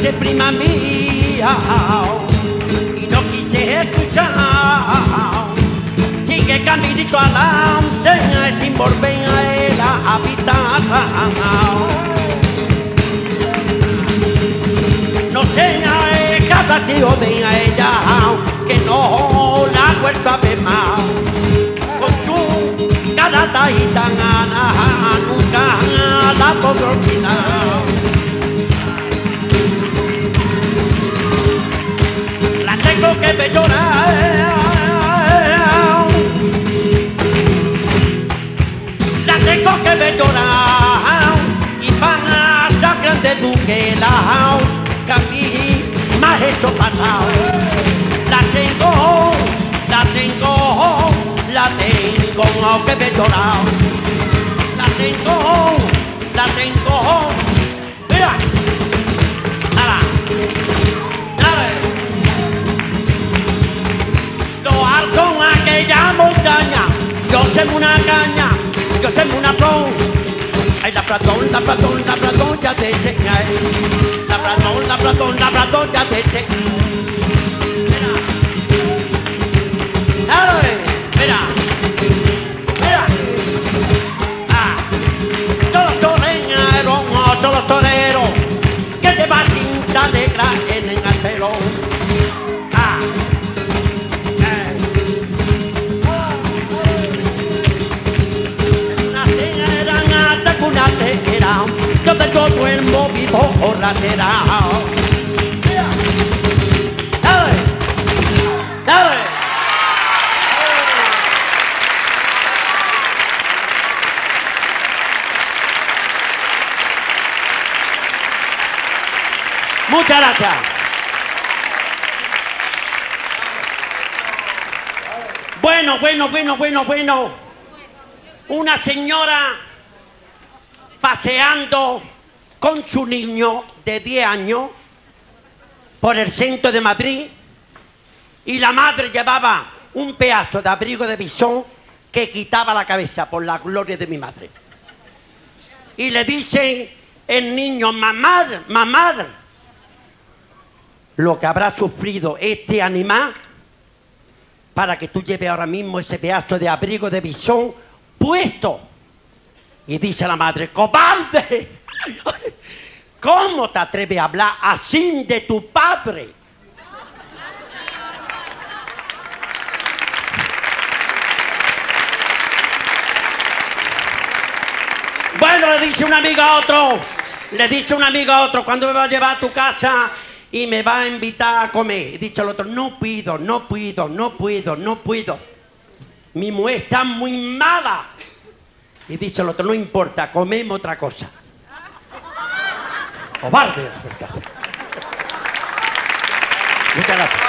Dice prima mía y no quise escuchar. Sigue caminito adelante sin volver a la habitar. No sea el capricho de ella que no la ha vuelto a ver más. Con su cara gitana nunca la podré olvidar. Siempre llorar. La tengo que ver llorar y para esa grande duquela que a mí me ha hecho pasar. La tengo, la tengo, la tengo que ver llorar. La tengo, la tengo. Caña, yo tengo una flor. Ay, la platón, la platón, la platón, ya te checa. La platón, la platón, la platón, ya te checa. Dale. Muchas gracias. Bueno, bueno, bueno, bueno, bueno. Una señora paseando con su niño de 10 años por el centro de Madrid y la madre llevaba un pedazo de abrigo de bisón que quitaba la cabeza por la gloria de mi madre. Y le dice el niño, mamá, mamá, lo que habrá sufrido este animal para que tú lleves ahora mismo ese pedazo de abrigo de bisón puesto. Y dice la madre, cobarde, ¿cómo te atreves a hablar así de tu padre? Bueno, le dice un amigo a otro, le dice un amigo a otro, cuando me va a llevar a tu casa y me va a invitar a comer. Y dice el otro, no puedo, no puedo, no puedo, no puedo. Mi mujer está muy mala. Y dice el otro, no importa, comemos otra cosa. Cobarde. Muchas gracias.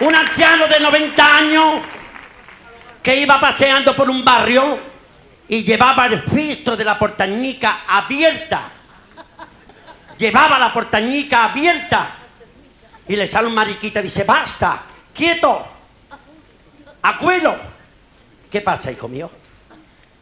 Un anciano de 90 años que iba paseando por un barrio y llevaba el filtro de la portañica abierta. Llevaba la portañica abierta. Y le sale un mariquita y dice, basta, quieto, acuelo. ¿Qué pasa, hijo mío?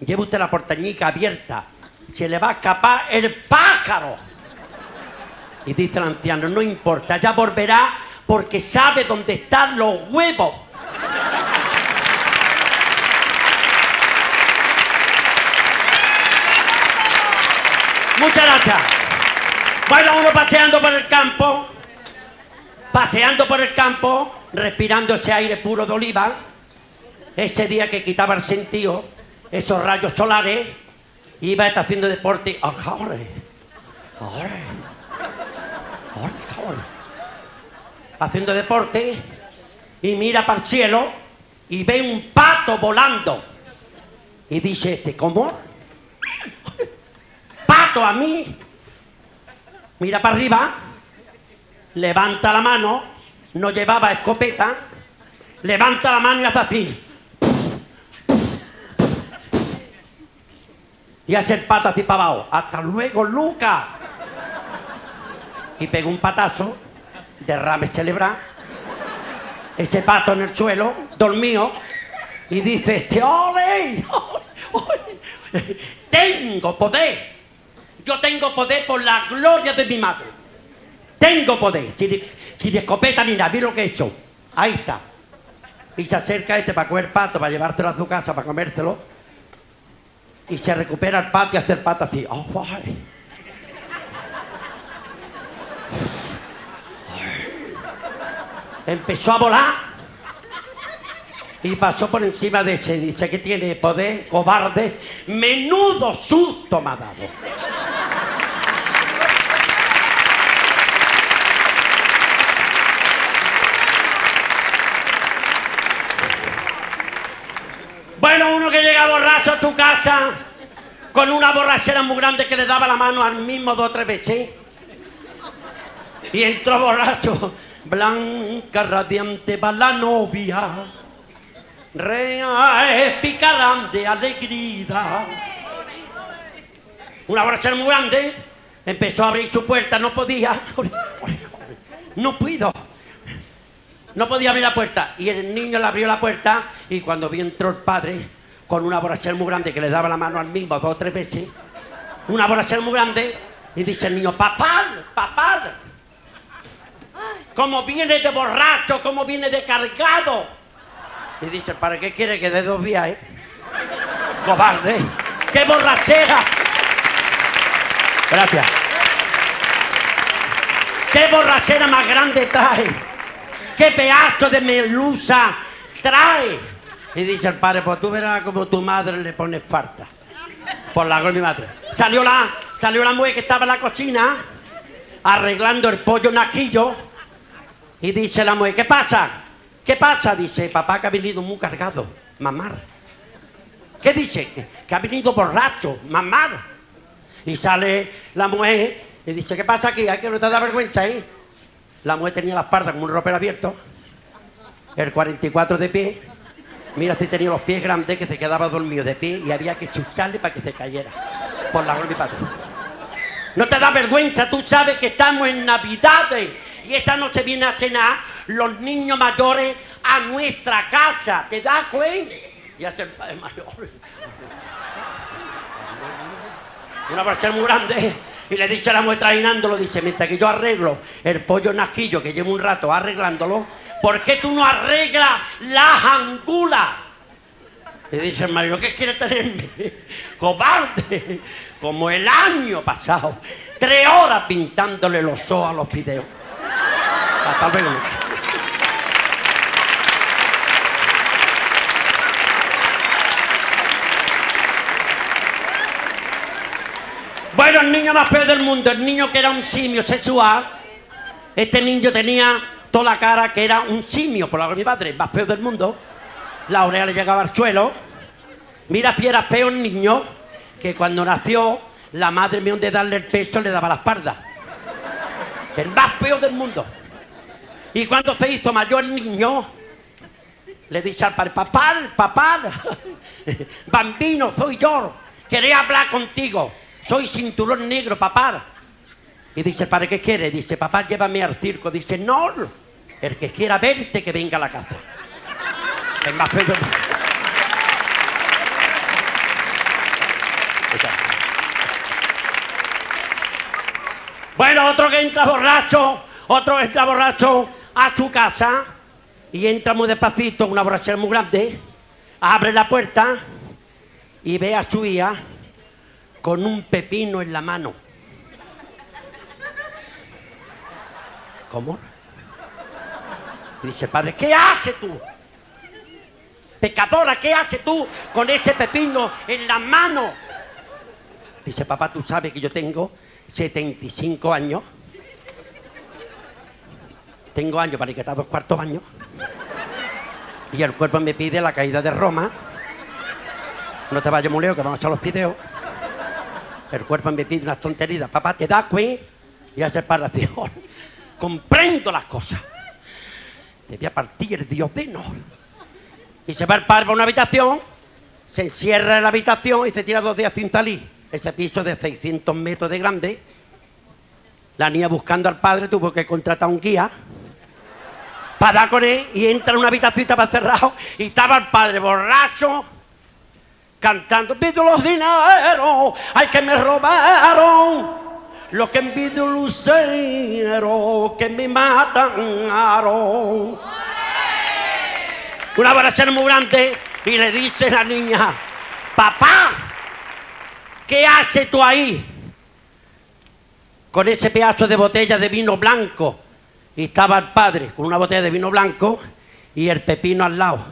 Lleva usted la portañica abierta. Se le va a escapar el pájaro. Y dice el anciano, no importa, ya volverá porque sabe dónde están los huevos. Muchas gracias. Bueno, uno paseando por el campo, paseando por el campo, respirando ese aire puro de oliva, ese día que quitaba el sentido, esos rayos solares, iba a estar haciendo deporte. ¡Ah! ¡Joder! ¡Joder, joder! Haciendo deporte y mira para el cielo y ve un pato volando. Y dice este, ¿cómo? Pato a mí, mira para arriba, levanta la mano, no llevaba escopeta, levanta la mano y hace así. Y hace el pato así para abajo. Hasta luego, Luca. Y pega un patazo, derrame cerebral. Ese pato en el suelo, dormido, y dice, este, ¡ole! Tengo poder. Yo tengo poder por la gloria de mi madre. Tengo poder. Sin, sin escopeta ni nada. Mira lo que he hecho. Ahí está. Y se acerca este para comer pato, para llevártelo a su casa, para comértelo. Y se recupera el pato y hace el pato así. Oh, ay. Empezó a volar y pasó por encima de ese. Dice que tiene poder, cobarde. Menudo susto me dado. Bueno, uno que llega a tu casa con una borrachera muy grande que le daba la mano al mismo dos o tres veces. Y entró borracho, blanca, radiante va la novia, real, picarán de alegría. Una borrachera muy grande, empezó a abrir su puerta, no podía, no puedo. No podía abrir la puerta. Y el niño le abrió la puerta y cuando vi entró el padre con una borrachera muy grande que le daba la mano al mismo dos o tres veces, una borrachera muy grande, y dice el niño, papá, papá, ¿cómo viene de borracho? ¿Cómo viene de cargado? Y dice, ¿para qué quiere que dé dos vías, eh? Cobarde, qué borrachera. Gracias. ¿Qué borrachera más grande trae? ¿Qué pedazo de melusa trae? Y dice el padre, pues tú verás como tu madre le pone falta. Por la de mi madre. Salió la, salió la mujer que estaba en la cocina arreglando el pollo najillo y dice la mujer, ¿qué pasa? ¿Qué pasa? Dice, papá que ha venido muy cargado, mamar. ¿Qué dice? Que, que ha venido borracho, mamar. Y sale la mujer y dice, ¿qué pasa aquí? ¿Hay que no te da vergüenza, eh? La mujer tenía la espalda como un ropero abierto, el 44 de pie. Mira, si tenía los pies grandes que se quedaba dormido de pie y había que chucharle para que se cayera. Por la gloria padre. No te da vergüenza, tú sabes que estamos en Navidades y esta noche viene a cenar los niños mayores a nuestra casa. ¿Te das cuenta? Y hace el padre mayor. Una brocha muy grande. Y le dice a la muestra lo dice, mientras que yo arreglo el pollo naquillo que llevo un rato arreglándolo, ¿por qué tú no arreglas las angulas? Le dice el marido, ¿qué quiere tenerme? Cobarde, como el año pasado, tres horas pintándole los ojos a los videos. Hasta luego. Bueno, el niño más peor del mundo, el niño que era un simio sexual, este niño tenía toda la cara que era un simio, por la de mi padre, más peor del mundo. La oreja le llegaba al suelo. Mira si era peor niño, que cuando nació, la madre mío de darle el peso le daba la espalda. El más peor del mundo. Y cuando se hizo mayor niño, le dice al padre, papá, papá, bambino, soy yo, quería hablar contigo soy cinturón negro, papá. Y dice, ¿para qué quiere? Dice, papá, llévame al circo. Dice, no, el que quiera verte, que venga a la casa. El más feo. Bueno, otro que entra borracho, otro entra borracho a su casa y entra muy despacito, una borrachera muy grande, abre la puerta y ve a su hija con un pepino en la mano. ¿Cómo? Dice, padre, ¿qué haces tú? Pecadora, ¿qué haces tú con ese pepino en la mano? Dice, papá, tú sabes que yo tengo 75 años. Tengo años para que dos cuartos años. Y el cuerpo me pide la caída de Roma. No te vayas, muleo, que vamos a echar los videos. El cuerpo me pide unas tonterías. Papá, ¿te da cuenta? Y hace separación. Comprendo las cosas. Te voy a partir, Dios de no. Y se va el padre a una habitación, se encierra en la habitación y se tira dos días sin salir. Ese piso de 600 metros de grande. La niña buscando al padre tuvo que contratar un guía para dar con él y entra en una habitación y estaba cerrado y estaba el padre borracho cantando pido los dineros ay que me robaron lo que envidio lucero que me mataron una borrachera muy grande y le dice la niña papá ¿qué haces tú ahí? con ese pedazo de botella de vino blanco y estaba el padre con una botella de vino blanco y el pepino al lado.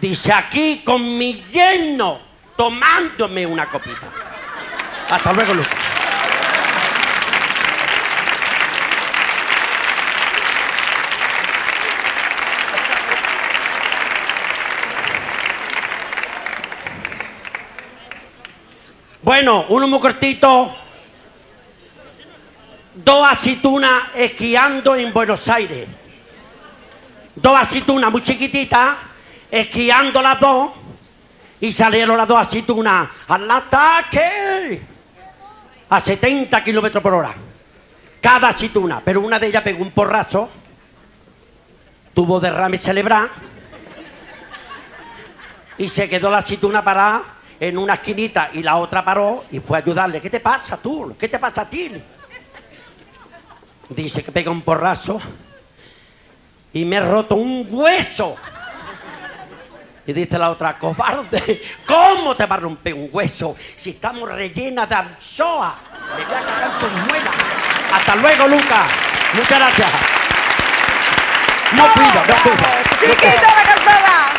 Dice aquí con mi yerno tomándome una copita. Hasta luego, Lucas. Bueno, uno muy cortito. Dos aceitunas esquiando en Buenos Aires. Dos aceitunas muy chiquititas, esquiando las dos, y salieron las dos aceitunas al ataque a 70 kilómetros por hora. Cada aceituna, pero una de ellas pegó un porrazo, tuvo derrame cerebral y se quedó la aceituna parada en una esquinita y la otra paró y fue a ayudarle. ¿Qué te pasa tú? ¿Qué te pasa a ti? Dice que pega un porrazo y me he roto un hueso. Y dice la otra, cobarde, ¿cómo te va a romper un hueso si estamos rellenas de anchoa? Le voy a cagar tus muelas. Hasta luego, Lucas. Muchas gracias. No pido, no pido. Chiquito la calzada.